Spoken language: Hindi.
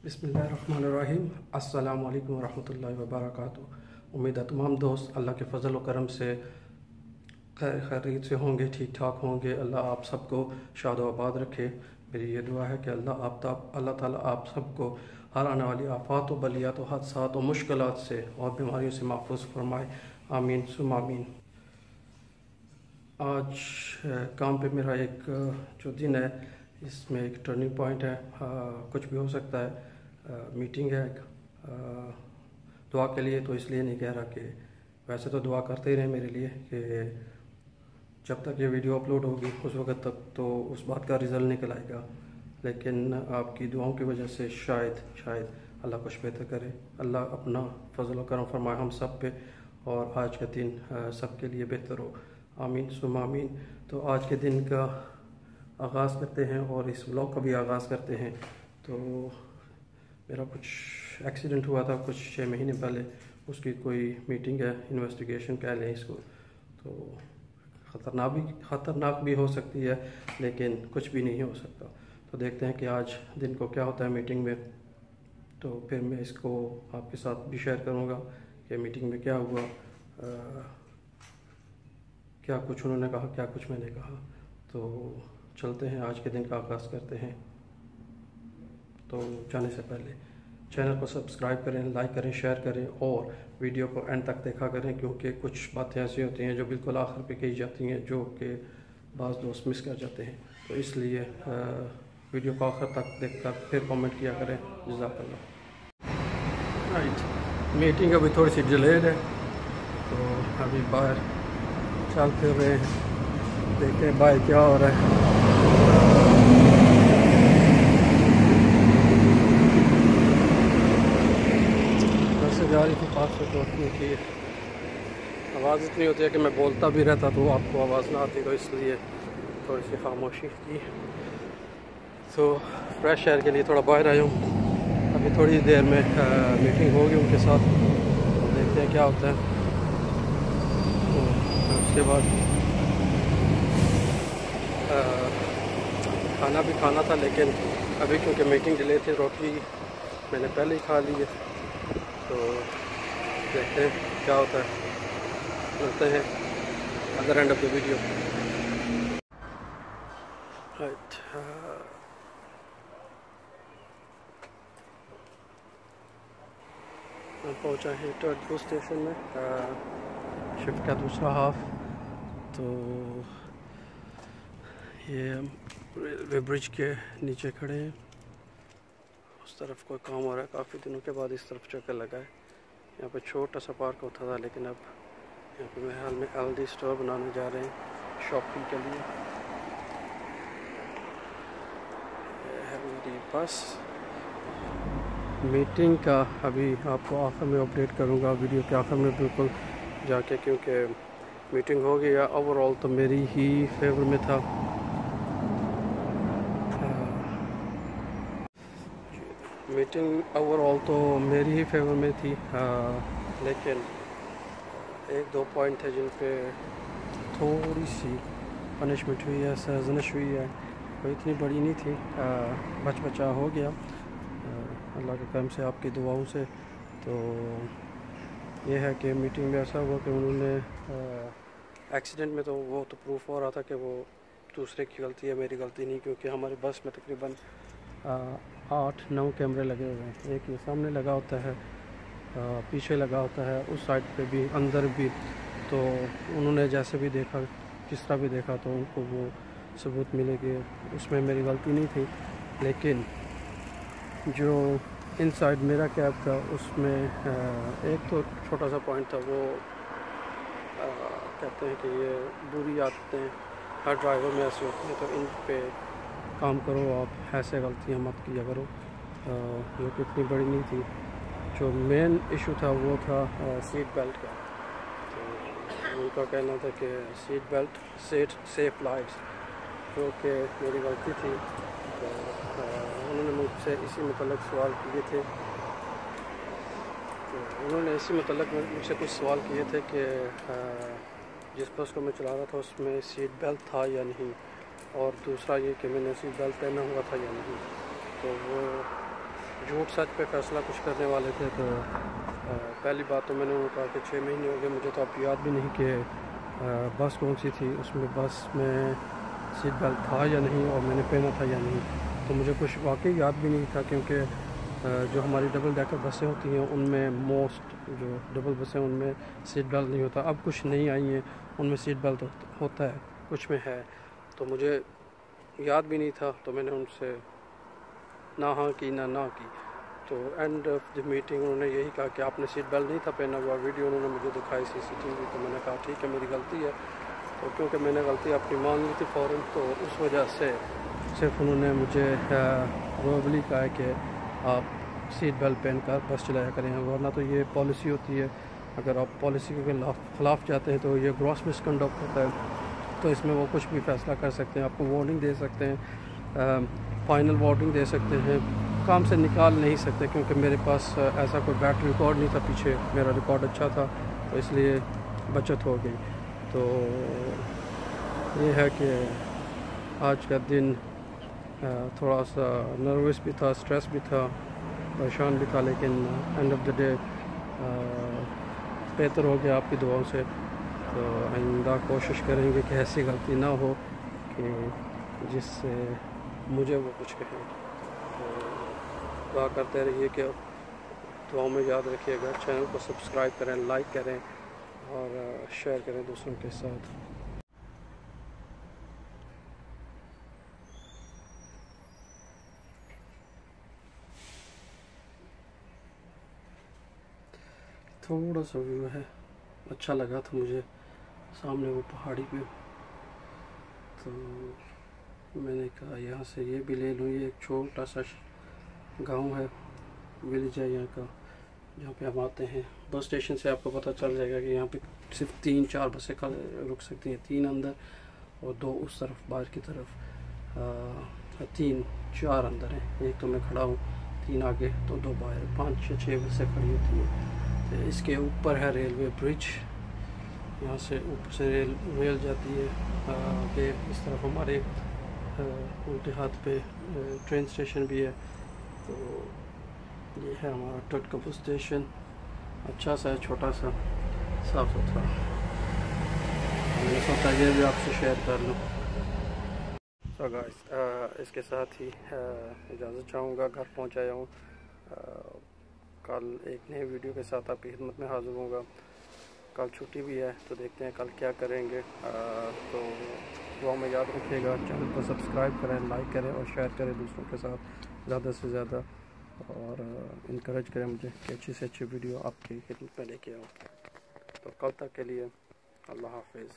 बिसमीम अस्सलाम वालेकुम रहमतुल्लाहि व उम्मीद है तमाम दोस्त, अल्लाह के फजल व करम से खैर खैरियत से होंगे ठीक ठाक होंगे। अल्लाह आप सबको शाद आबाद रखे। मेरी ये दुआ है कि अल्लाह आप अल्लाह ताला आप सबको हर आने वाली आफात व बलियात व हादसात व मुश्किल से और बीमारियों से महफूज फरमाए। आमीन, सुम आमीन। आज काम पे मेरा एक, जो दिन है इसमें एक टर्निंग पॉइंट है। अ, कुछ भी हो सकता है। अ, मीटिंग है अ, दुआ के लिए तो इसलिए नहीं कह रहा कि वैसे तो दुआ करते ही रहे मेरे लिए कि जब तक ये वीडियो अपलोड होगी उस वक्त तक तो उस बात का रिज़ल्ट निकल आएगा। लेकिन आपकी दुआओं की वजह से शायद शायद अल्लाह कुछ बेहतर करे। अल्लाह अपना फजल करम फरमाए हम सब पे और आज का दिन सब के लिए बेहतर हो। आमीन सुम आमीन। तो आज के दिन का आगाज़ करते हैं और इस ब्लॉग का भी आगाज़ करते हैं। तो मेरा कुछ एक्सीडेंट हुआ था कुछ छः महीने पहले। उसकी कोई मीटिंग है इन्वेस्टिगेशन कह लें इसको। तो ख़तरनाक भी ख़तरनाक भी हो सकती है लेकिन कुछ भी नहीं हो सकता। तो देखते हैं कि आज दिन को क्या होता है मीटिंग में। तो फिर मैं इसको आपके साथ भी शेयर करूँगा कि मीटिंग में क्या हुआ अ, क्या कुछ उन्होंने कहा क्या कुछ मैंने कहा। तो चलते हैं, आज के दिन का आगाज़ करते हैं। तो जाने से पहले चैनल को सब्सक्राइब करें, लाइक करें, शेयर करें और वीडियो को एंड तक देखा करें, क्योंकि कुछ बातें ऐसी होती हैं जो बिल्कुल आखिर पे कही जाती हैं, जो कि बाज़ दोस्त मिस कर जाते हैं। तो इसलिए वीडियो को आखिर तक देख कर फिर कमेंट किया करें। जजाकल्ला राइट मीटिंग अभी थोड़ी सी डिलेड है तो अभी बाहर चल फिर रहे हैं। देखते हैं बाहर क्या हो रहा है घर से जा रही थी पाँच सौ दौड़ने की आवाज़ इतनी होती है कि मैं बोलता भी रहता तो आपको आवाज़ ना आती तो इसलिए थोड़ी सी खामोशी की। तो फ्रेश एयर के लिए थोड़ा बाहर आया हूँ। अभी थोड़ी देर में मीटिंग होगी उनके साथ। तो देखते हैं क्या होता है। तो उसके बाद खाना भी खाना था लेकिन अभी क्योंकि मीटिंग डिले थी, रोटी मैंने पहले ही खा ली है। तो देखते हैं क्या होता है। मिलते हैं other end of the video right मैं पहुँचा है टर्टबू स्टेशन में। शिफ्ट का दूसरा हाफ़ तो ये हम रेलवे ब्रिज के नीचे खड़े हैं। तरफ़ कोई काम हो रहा है, काफ़ी दिनों के बाद इस तरफ़ चक्कर लगा है। यहाँ पे छोटा सा पार्क होता था, लेकिन अब यहाँ पे मेरे हाल में एल स्टोर बनाने जा रहे हैं शॉपिंग के लिए। बस मीटिंग का अभी आपको आखिर में अपडेट करूँगा, वीडियो के आखिर में बिल्कुल जाके, क्योंकि मीटिंग हो गई ओवरऑल तो मेरी ही फेवर में था। मीटिंग ओवरऑल तो मेरी ही फेवर में थी। हाँ, लेकिन एक दो पॉइंट थे जिन पे थोड़ी सी पनिशमेंट हुई है सरजनश हुई है। कोई इतनी बड़ी नहीं थी। हाँ, बच बचा हो गया। हाँ, अल्लाह के करम से आपकी दुआओं से। तो ये है कि मीटिंग में ऐसा हुआ कि उन्होंने एक्सीडेंट में तो वो तो प्रूफ हो रहा था कि वो दूसरे की गलती है मेरी गलती नहीं क्योंकि हमारी बस में तकरीबन आ, आठ, नौ कैमरे लगे हुए हैं। एक ये सामने लगा होता है पीछे लगा होता है, उस साइड पे भी, अंदर भी। तो उन्होंने जैसे भी देखा, किस तरह भी देखा तो उनको वो सबूत मिले कि उसमें मेरी गलती नहीं थी। लेकिन जो इनसाइड मेरा कैब था, उसमें एक तो छोटा सा पॉइंट था, वो कहते हैं कि ये बुरी आदतें हर ड्राइवर में ऐसी होती हैं तो इन पे काम करो, आप ऐसे गलतियाँ मत किया करो। ये तो इतनी बड़ी नहीं थी। जो मेन इशू था वो था सीट बेल्ट का। तो उनका कहना था कि seat belt set safe lights जो कि मेरी गलती थी। तो उन्होंने मुझसे इसी मतलब सवाल किए थे। तो उन्होंने इसी मतलब मुझसे कुछ सवाल किए थे कि जिस बस को मैं चला रहा था उसमें सीट बेल्ट था या नहीं। और दूसरा ये कि मैंने सीट बेल्ट पहना हुआ था या नहीं। तो वो झूठ सच पे फैसला कुछ करने वाले थे तो पहली बात तो मैंने उनको कहा कि छः महीने हो गए, मुझे तो अब याद भी नहीं कि बस कौन सी थी, उसमें बस में सीट बेल्ट था या नहीं और मैंने पहना था या नहीं। तो मुझे कुछ वाकई याद भी नहीं था क्योंकि जो हमारी डबल डेकर बसें होती हैं, उनमें मोस्ट जो डबल बसें उनमें सीट बेल्ट नहीं होता। अब कुछ नहीं आई हैं, उनमें सीट बेल्ट होता है, कुछ में है। तो मुझे याद भी नहीं था तो मैंने उनसे ना हाँ की, ना ना की। तो एंड ऑफ़ द मीटिंग उन्होंने यही कहा कि आपने सीट बेल्ट नहीं था पहना हुआ वीडियो उन्होंने मुझे दिखाई सी सी टी वी तो मैंने कहा, ठीक है, मेरी गलती है। तो क्योंकि मैंने गलती अपनी मान ली थी फ़ौर तो उस वजह से सिर्फ़ उन्होंने मुझे वर्बली कहा कि आप सीट बेल्ट पहन कर बस चलाया करें, वरना तो ये पॉलिसी होती है। अगर आप पॉलिसी के खिलाफ जाते हैं तो ये ग्रॉस मिसकंडक्ट होता है। तो इसमें वो कुछ भी फैसला कर सकते हैं, आपको वार्निंग दे सकते हैं फाइनल वार्निंग दे सकते हैं। काम से निकाल नहीं सकते क्योंकि मेरे पास ऐसा कोई बैट रिकॉर्ड नहीं था पीछे। मेरा रिकॉर्ड अच्छा था तो इसलिए बचत हो गई। तो ये है कि आज का दिन थोड़ा सा नर्वस भी था स्ट्रेस भी था, परेशान भी था, लेकिन एंड ऑफ़ द डे बेहतर हो गया आपकी दुआओं से। तो आइंदा कोशिश करेंगे कि ऐसी गलती ना हो कि जिससे मुझे वो कुछ कहें। तो दुआ करते रहिए कि दुआओं में याद रखिएगा। चैनल को सब्सक्राइब करें, लाइक करें और शेयर करें दूसरों के साथ। थोड़ा सा व्यू है। अच्छा लगा था मुझे। सामने वो पहाड़ी पे। तो मैंने कहा यहाँ से ये भी ले लूँ ये एक छोटा सा गाँव है विलेज है यहाँ का जहाँ पे हम आते हैं। बस स्टेशन से आपको पता चल जाएगा कि यहाँ पे सिर्फ़ तीन चार बसें रुक सकती हैं तीन अंदर और दो उस तरफ़ बाहर की तरफ़। आ, तीन चार अंदर हैं। एक तो मैं खड़ा हूँ तीन आगे तो दो बाहर। पाँच छः छः बसें खड़ी होती हैं। तो इसके ऊपर है रेलवे ब्रिज। यहाँ से ऊपर से रेल रेल जाती है आगे इस तरफ़ हमारे उल्टे हाथ पे ट्रेन स्टेशन भी है। तो ये है हमारा टटकपू स्टेशन अच्छा सा है, छोटा सा, साफ़ सुथरा। सोचा ये भी आपसे शेयर कर लूँ। तो गाइस इसके साथ ही इजाज़त चाहूँगा, घर पहुँच आया हूँ। कल एक नए वीडियो के साथ आपकी खिदमत में हाजिर हूँगा कल छुट्टी भी है तो देखते हैं कल क्या करेंगे। तो दुआ में याद रखिएगा, चैनल को सब्सक्राइब करें, लाइक करें और शेयर करें दूसरों के साथ ज़्यादा से ज़्यादा। और इनक्रेज करें मुझे कि अच्छी से अच्छी वीडियो आपकी खिदमत में लेके आओ। तो कल तक के लिए अल्लाह हाफिज़।